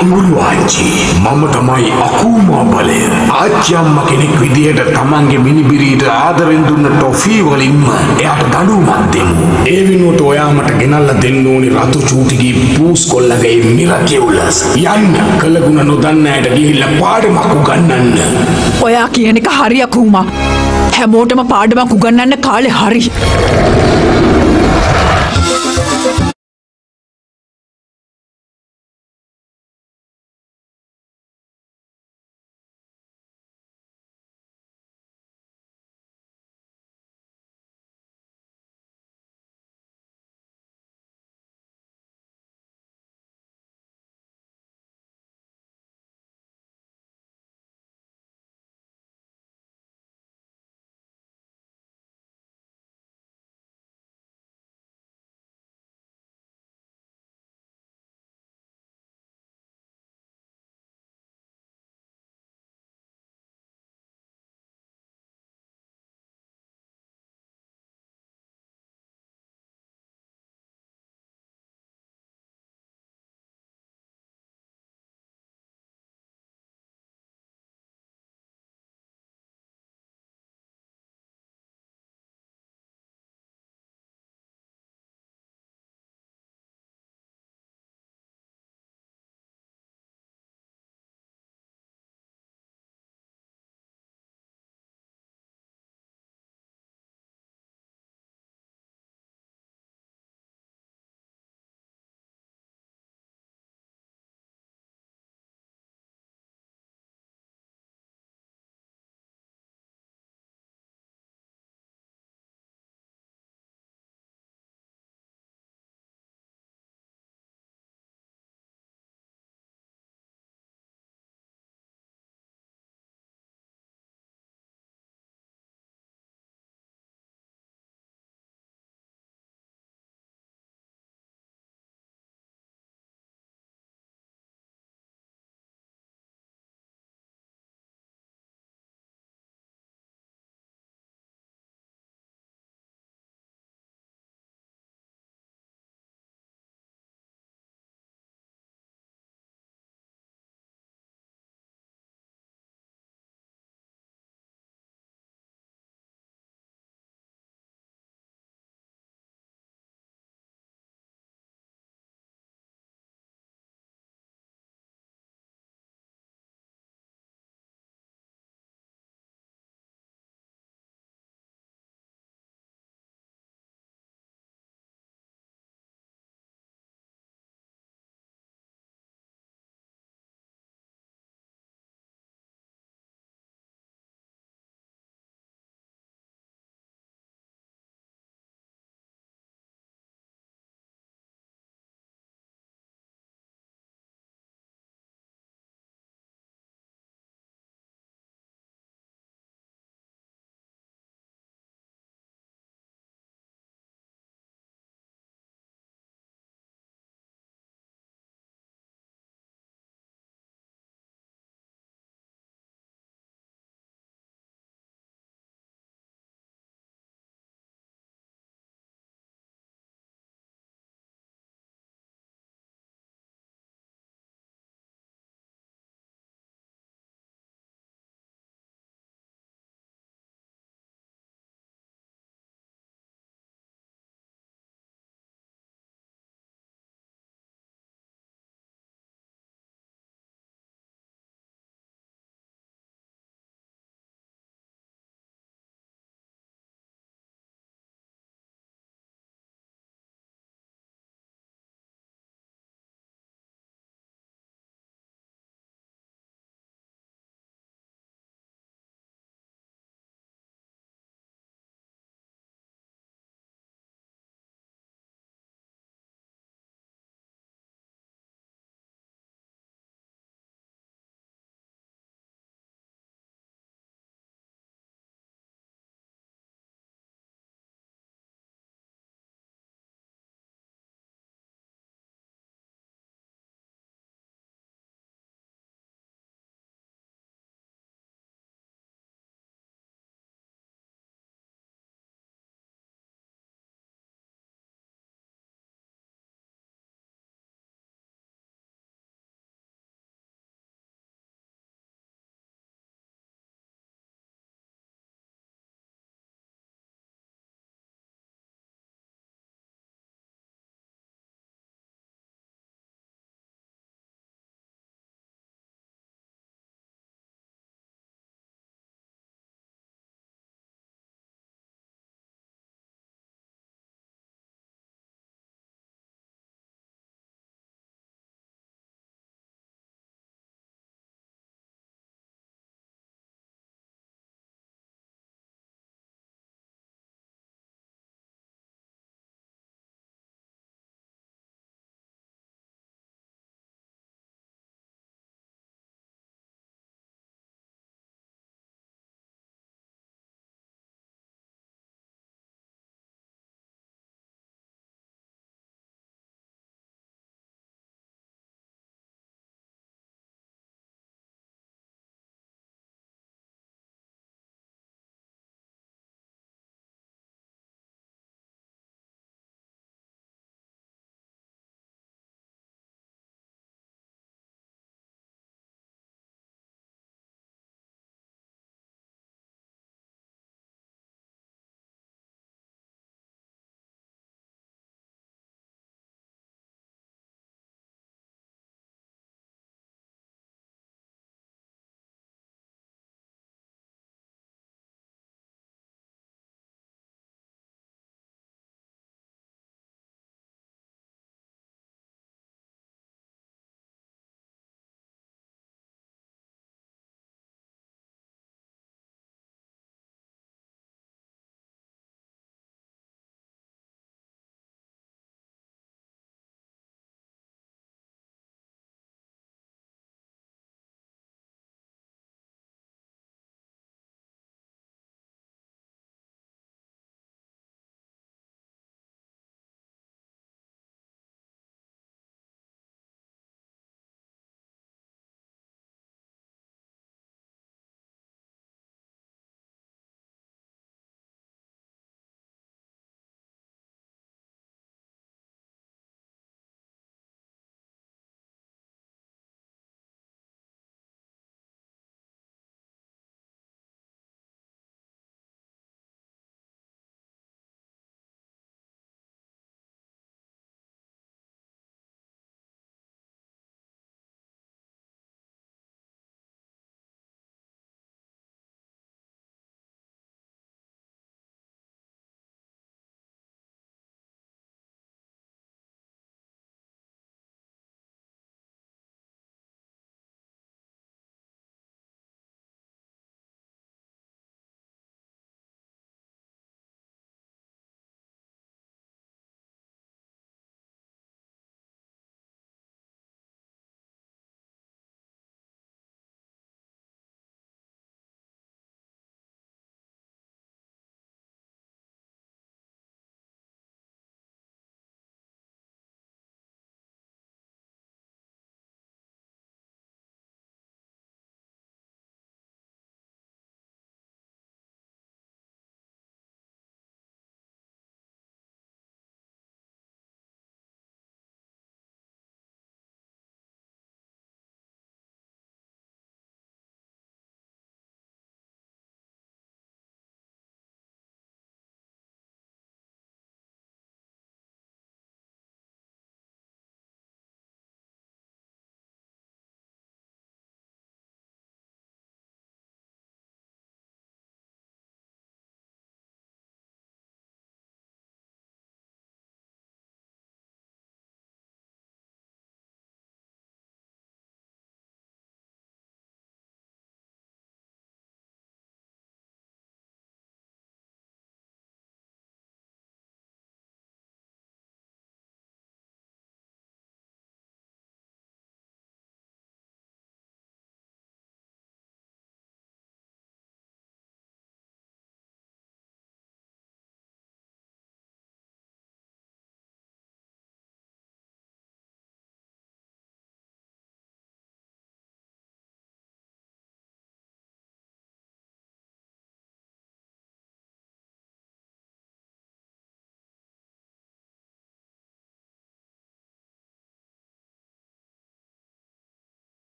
අඟුරු ආච්චි මම තමයි අකූමා බලය. ආච්චම්ම කෙනෙක් විදිහට තමන්ගේ මිනිබිරීට ආදරෙන් දුන්න ටොෆී වලින්ම එයාට දඩුවමක් දෙමු. ඒ වෙනුවට ඔයා මට ගෙනල්ල දෙන්න ඕනි රතු චූටිගේ පූස් කොල්ලගේ මිරකියවුලස් යන්න. කළගුණ නොදන්න ඇයට ගිහිල්ල පාඩමක් උගන්නන්න. ඔයා කියන එක හරියකූමා හැමෝටම පාඩමක් උගන්නන්න කාලෙ හරි.